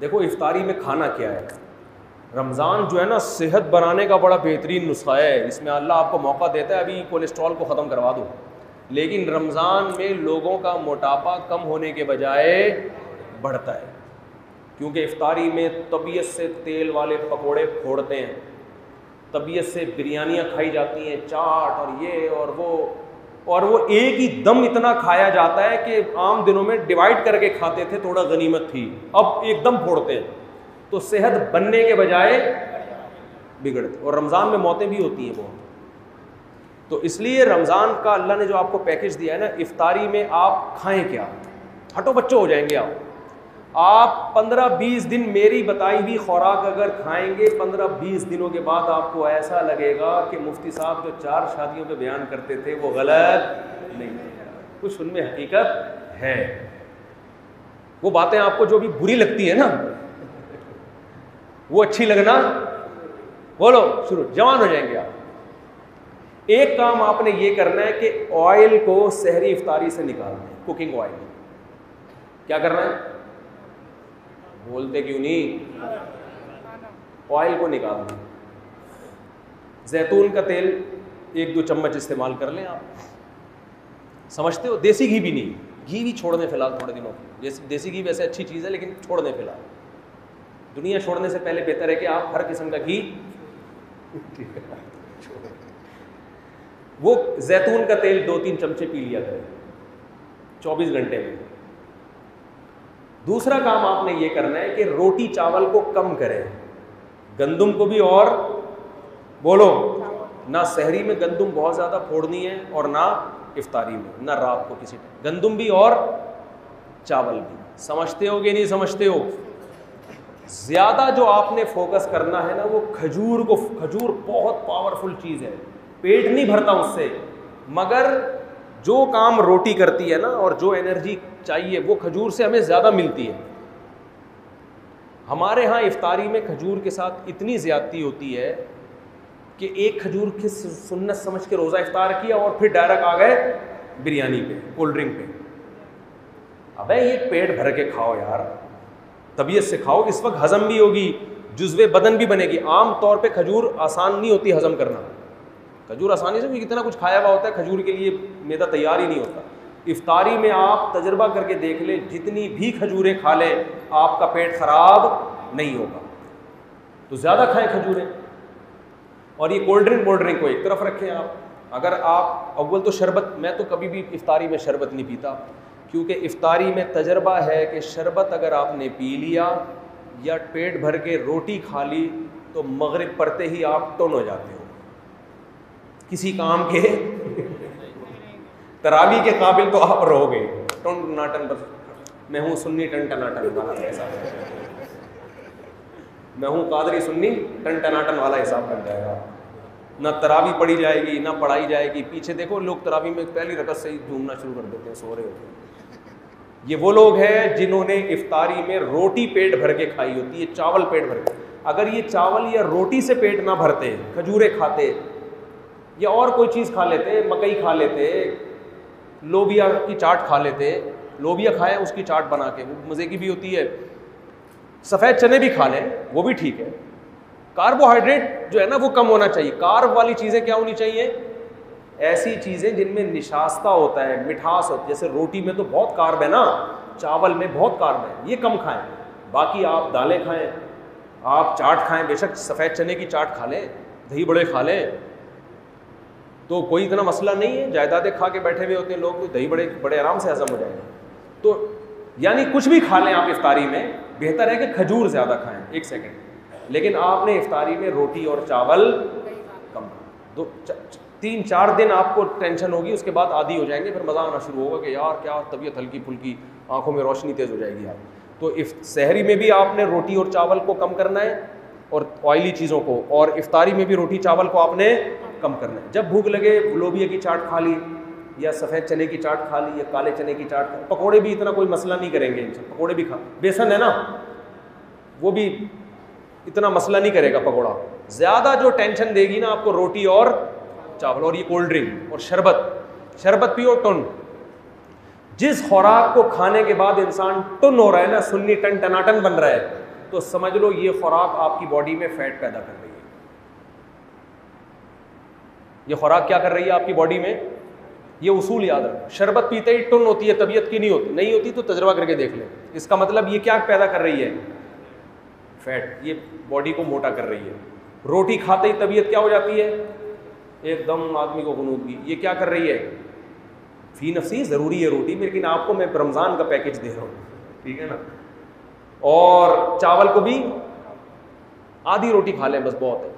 देखो, इफ्तारी में खाना क्या है? रमज़ान जो है ना, सेहत बनाने का बड़ा बेहतरीन नुस्खा है। इसमें अल्लाह आपको मौका देता है, अभी कोलेस्ट्रॉल को ख़त्म करवा दो। लेकिन रमज़ान में लोगों का मोटापा कम होने के बजाय बढ़ता है। क्योंकि इफ्तारी में तबीयत से तेल वाले पकोड़े फोड़ते हैं। तबीयत से बिरयानियाँ खाई जाती हैं, चाट और ये और वो। और वो एक ही दम इतना खाया जाता है कि आम दिनों में डिवाइड करके खाते थे, थोड़ा गनीमत थी। अब एकदम फोड़ते हैं। तो सेहत बनने के बजाय बिगड़ते और रमज़ान में मौतें भी होती हैं बहुत। तो इसलिए रमज़ान का अल्लाह ने जो आपको पैकेज दिया है ना, इफ्तारी में आप खाएँ क्या? हटो बच्चों, हो जाएँगे आप। आप 15-20 दिन मेरी बताई हुई खुराक अगर खाएँगे 15-20 दिनों के बाद आपको ऐसा लगेगा कि मुफ्ती साहब जो चार शादियों पे बयान करते थे, वो गलत नहीं कुछ उनमें हकीकत है। वो बातें आपको जो भी बुरी लगती है ना, वो अच्छी लगना, बोलो, शुरू, जवान हो जाएँगे आप। एक काम आपने ये करना है कि ऑयल को शहरी इफ्तारी से निकालना है कुकिंग ऑयल क्या करना है? बोलते क्यों नहीं? ऑयल को निकालना जैतून का तेल एक दो चम्मच इस्तेमाल कर लें आप। समझते हो? देसी घी भी नहीं। घी भी छोड़ने फ़िलहाल थोड़े दिनों के जैसे देसी घी वैसे अच्छी चीज़ है, लेकिन छोड़ने फ़िलहाल। दुनिया छोड़ने से पहले बेहतर है कि आप हर किस्म का घी वो जैतून का तेल दो तीन चमचे पी लिया करें। 24 घंटे में। दूसरा काम आपने ये करना है कि रोटी चावल को कम करें। गंदुम को भी और बोलो, ना शहरी में गंदुम बहुत ज़्यादा फोड़नी है और ना इफ्तारी में, ना रात को किसी गंदुम भी और चावल भी। समझते हो कि नहीं समझते हो? ज़्यादा जो आपने फोकस करना है ना, वो खजूर को, खजूर बहुत पावरफुल चीज़ है। पेट नहीं भरता उससे। मगर जो काम रोटी करती है ना और जो एनर्जी चाहिए, वो खजूर से हमें ज़्यादा मिलती है। हमारे यहाँ इफ्तारी में खजूर के साथ इतनी ज़्यादती होती है कि एक खजूर की सुन्नत समझ के रोज़ा इफ्तार किया और फिर डायरेक्ट आ गए बिरयानी पे, कोल्ड ड्रिंक पे। अबे ये पेट भर के खाओ यार। तबीयत से खाओ, इस वक्त हज़म भी होगी, जुज्वे बदन भी बनेगी। आम तौर पे खजूर आसान नहीं होती हज़म करना। खजूर आसानी से कितना कुछ खाया हुआ होता है, खजूर के लिए मैदा तैयार ही नहीं होता। इफ्तारी में आप तजर्बा करके देख लें, जितनी भी खजूरें खा लें, आपका पेट ख़राब नहीं होगा। तो ज़्यादा खाएँ खजूरें। और ये कोल्ड ड्रिंक कोल्ड ड्रिंक को एक तरफ़ रखें आप। अगर आप, अव्वल तो शरबत, मैं तो कभी भी इफ्तारी में शरबत नहीं पीता, क्योंकि इफ्तारी में तजर्बा है कि शरबत अगर आपने पी लिया या पेट भर के रोटी खा ली तो मगरिब पड़ते ही आप टन हो जाते हो। किसी काम के तरावी के काबिल तो आप रहोगे। टन नाटन बस। मैं हूँ सुन्नी टन टनाटन वाला हिसाब। मैं हूँ कादरी सुन्नी टन टनाटन वाला हिसाब बन जाएगा। ना तरावी पढ़ी जाएगी, ना पढ़ाई जाएगी। पीछे देखो, लोग तरावी में पहली रकत से ही झूमना शुरू कर देते हैं, सो रहे होते हैं। ये वो लोग हैं जिन्होंने इफ्तारी में रोटी पेट भर के खाई होती है, चावल पेट भर के। अगर ये चावल या रोटी से पेट ना भरते, खजूरें खाते, या और कोई चीज़ खा लेते, मकई खा लेते लोबिया की चाट खा लेते, लोबिया खाएँ, उसकी चाट बना के, वो मज़े की भी होती है। सफ़ेद चने भी खा लें, वो भी ठीक है। कार्बोहाइड्रेट जो है ना, वो कम होना चाहिए। कार्ब वाली चीज़ें क्या होनी चाहिए? ऐसी चीज़ें जिनमें निशास्ता होता है, मिठास होती है। जैसे रोटी में तो बहुत कार्ब है ना, चावल में बहुत कार्ब है, ये कम खाएँ। बाकी आप दालें खाएँ, आप चाट खाएँ, बेशक सफ़ेद चने की चाट खा लें, दही बड़े खा लें तो कोई इतना मसला नहीं है, जायदादें खा के बैठे हुए होते हैं लोग दही बड़े बड़े आराम से हजम हो जाएँगे। तो यानी कुछ भी खा लें आप इफ्तारी में, बेहतर है कि खजूर ज़्यादा खाएँ, एक सेकेंड। लेकिन आपने इफ्तारी में रोटी और चावल कम दो तीन, चार दिन आपको टेंशन होगी, उसके बाद आदि हो जाएँगे, फिर मज़ा आना शुरू होगा कि यार क्या तबीयत हल्की फुल्की आँखों में रोशनी तेज़ हो जाएगी आप तो इफ़, शहरी में भी आपने रोटी और चावल को कम करना है, और ऑयली चीज़ों को, और इफ्तारी में भी रोटी चावल को आपने कम करना है। जब भूख लगे लोबिया की चाट खा ली, या सफ़ेद चने की चाट खा ली, या काले चने की चाट खा पकौड़े भी इतना कोई मसला नहीं करेंगे इनसे पकौड़े भी खा। बेसन है ना, वो भी इतना मसला नहीं करेगा पकौड़ा। ज़्यादा जो टेंशन देगी ना आपको रोटी और चावल, और ये कोल्ड ड्रिंक, और शरबत शरबत पियो, टन। जिस खुराक को खाने के बाद इंसान टन हो रहा है ना, सुन्नी टन टनाटन बन रहा है तो समझ लो ये खुराक आपकी बॉडी में फैट पैदा कर रही है। ये खुराक क्या कर रही है आपकी बॉडी में? ये उसूल याद रखो। शरबत पीते ही टुन होती है, तबीयत की नहीं होती। नहीं होती तो तजर्बा करके देख लें। इसका मतलब ये क्या पैदा कर रही है? फैट ये बॉडी को मोटा कर रही है। रोटी खाते ही तबीयत क्या हो जाती है? एकदम आदमी को गनूदगी ये क्या कर रही है? फ़ी नफसी, ज़रूरी है रोटी। लेकिन आपको मैं रमज़ान का पैकेज दे रहा हूँ। ठीक है ना? और चावल को भी आधी रोटी खा लें, बस बहुत है।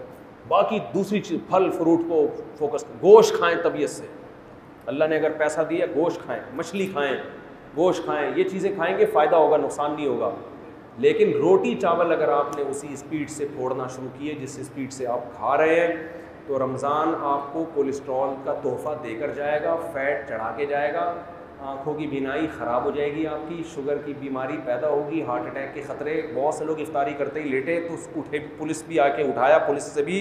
बाकी दूसरी चीज़, फल, फ्रूट को फोकस गोश्त खाएँ तबीयत से। अल्लाह ने अगर पैसा दिया, गोश्त खाएँ, मछली खाएँ, गोश्त खाएँ, ये चीज़ें खाएँगे, फ़ायदा होगा, नुकसान नहीं होगा। लेकिन रोटी, चावल अगर आपने उसी स्पीड से फोड़ना शुरू किए, जिस स्पीड से आप खा रहे हैं तो रमज़ान आपको कोलेस्ट्रॉल का तोहफ़ा देकर जाएगा फ़ैट चढ़ा के जाएगा। आँखों की बीनाई ख़राब हो जाएगी आपकी, शुगर की बीमारी पैदा होगी, हार्ट अटैक के ख़तरे, बहुत से लोग इफ्तारी करते ही लेटे तो उठे पुलिस भी आके उठाया, पुलिस से भी।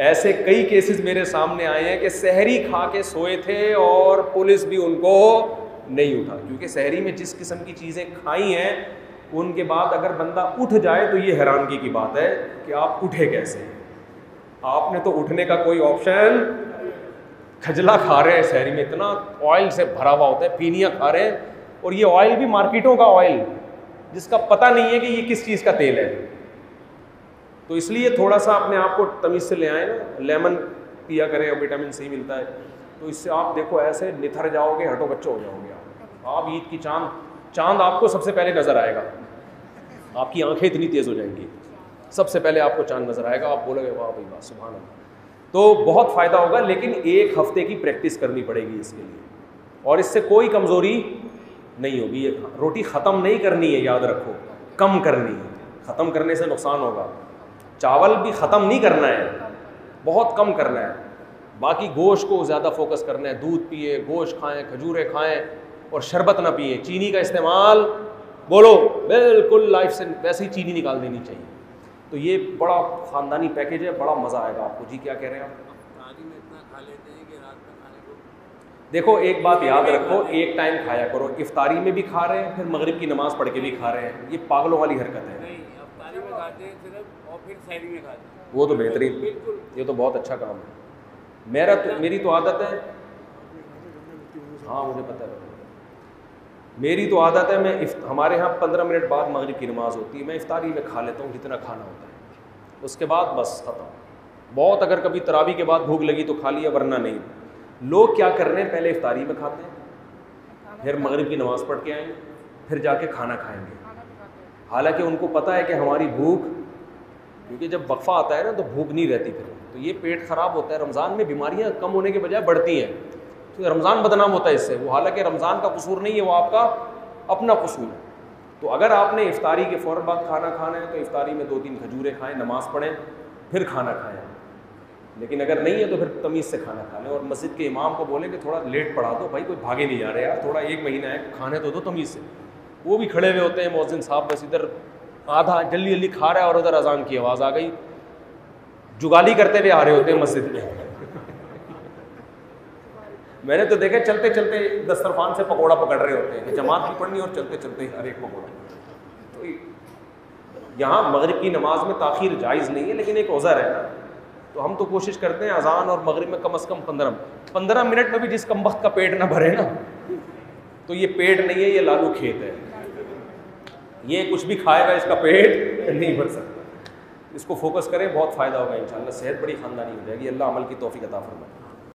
ऐसे कई केसेस मेरे सामने आए हैं कि शहरी खा के सोए थे और पुलिस भी उनको नहीं उठा। क्योंकि शहरी में जिस किस्म की चीज़ें खाई हैं, उनके बाद अगर बंदा उठ जाए तो ये हैरानगी की बात है कि आप उठे कैसे? आपने तो उठने का कोई ऑप्शन खजला खा रहे हैं शहरी में, इतना ऑयल से भरा हुआ होता है, पीनिया खा रहे हैं, और ये ऑयल भी मार्केटों का ऑयल जिसका पता नहीं है कि ये किस चीज़ का तेल है। तो इसलिए थोड़ा सा अपने आप को तमीज़ से ले आए ना, लेमन पिया करें और विटामिन सी मिलता है तो इससे आप देखो ऐसे निथर जाओगे, हटो बच्चो हो जाओगे आप। ईद की चाँद चाँद आपको सबसे पहले नज़र आएगा। आपकी आँखें इतनी तेज़ हो जाएँगी, सबसे पहले आपको चाँद नज़र आएगा, आप बोलोगे, वाह भाई, वाह सुबह तो बहुत फ़ायदा होगा, लेकिन एक हफ़्ते की प्रैक्टिस करनी पड़ेगी इसके लिए। और इससे कोई कमज़ोरी नहीं होगी। ये रोटी ख़त्म नहीं करनी है, याद रखो। कम करनी है। ख़त्म करने से नुकसान होगा। चावल भी ख़त्म नहीं करना है। बहुत कम करना है। बाकी गोश्त को ज़्यादा फोकस करना है। दूध पिए, गोश्त खाएँ, खजूरें खाएँ और शरबत ना पिए। चीनी का इस्तेमाल बोलो। बिल्कुल लाइफ से वैसे ही चीनी निकाल देनी चाहिए। तो ये बड़ा ख़ानदानी पैकेज है बड़ा मज़ा आएगा आपको। जी क्या कह रहे हैं आप? देखो एक बात याद रखो एक टाइम खाया करो। इफ्तारी में भी खा रहे हैं फिर मगरिब की नमाज़ पढ़ के भी खा रहे हैं। ये पागलों वाली हरकत है। वो तो बेहतरीन। ये तो बहुत अच्छा काम है। मेरा तो मेरी तो आदत है। हाँ मुझे पता है। मेरी तो आदत है, मैं हमारे यहाँ पंद्रह मिनट बाद मगरिब की नमाज़ होती है, मैं इफ्तारी में खा लेता हूँ, जितना खाना होता है। उसके बाद बस ख़त्म। बहुत अगर कभी तरावी के बाद भूख लगी तो खा लिया, वरना नहीं। लोग क्या कर रहे हैं? पहले इफ्तारी में खाते हैं, फिर मगरिब की नमाज़ पढ़ के आएँगे, फिर जाके खाना खाएँगे। हालाँकि उनको पता है कि हमारी भूख, क्योंकि जब वक्फा आता है ना तो भूख नहीं रहती फिर। तो ये पेट ख़राब होता है, रमज़ान में बीमारियाँ कम होने के बजाय बढ़ती हैं। तो रमज़ान बदनाम होता है इससे। वो हालाँकि रमज़ान का कसूर नहीं है, वो आपका अपना कसूर है। तो अगर आपने इफ्तारी के फ़ौर बाद खाना खाना है तो इफ्तारी में दो तीन खजूरें खाएँ, नमाज़ पढ़ें, फिर खाना खाएँ। लेकिन अगर नहीं है तो फिर तमीज़ से खाना खा लें। और मस्जिद के इमाम को बोलें कि थोड़ा लेट पढ़ा दो, भाई, कोई भागे नहीं जा रहे यार, थोड़ा एक महीना है, खाने तो दो तमीज़ से। वो भी खड़े हुए होते हैं, मोहसिन साहब बस इधर आधा जल्दी जल्दी खा रहा है और उधर अजान की आवाज़ आ गई। जुगाली करते हुए आ रहे होते हैं मस्जिद में। मैंने तो देखा चलते चलते दस्तरखान से पकौड़ा पकड़ रहे होते हैं जमात भी पढ़नी और चलते चलते हर एक पकौड़ा। तो यहाँ मगरब की नमाज़ में ताखिर जायज़ नहीं है, लेकिन एक औज़र है। तो हम तो कोशिश करते हैं अजान और मगरब में कम अज़ कम पंद्रह पंद्रह मिनट में भी जिस कम वक्त का पेट ना भरे ना तो ये पेट नहीं है, ये लालू खेत है। ये कुछ भी खाएगा, इसका पेट नहीं भर सकता। इसको फोकस करें, बहुत फ़ायदा होगा, इंशाल्लाह। सेहत बड़ी ख़ानदानी हो जाएगी। अल्लाह अमल की तोफ़ी अता फरमाए।